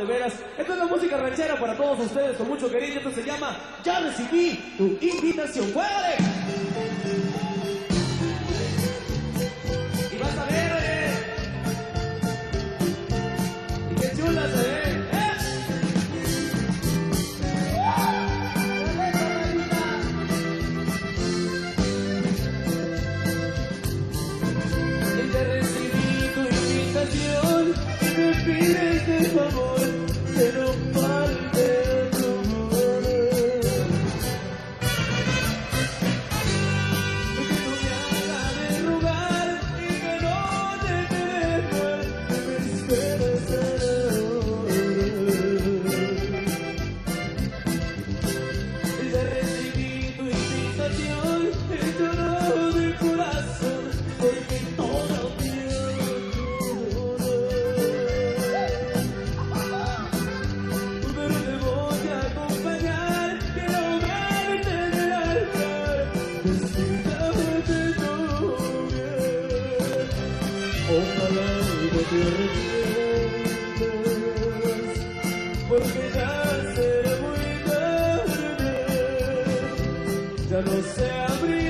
De veras, esta es la música ranchera para todos ustedes con mucho cariño. Esto se llama Ya recibí tu invitación. ¡Fuérale! Ojalá no te arrepientas, porque ya será muy tarde, ya no sé abrir.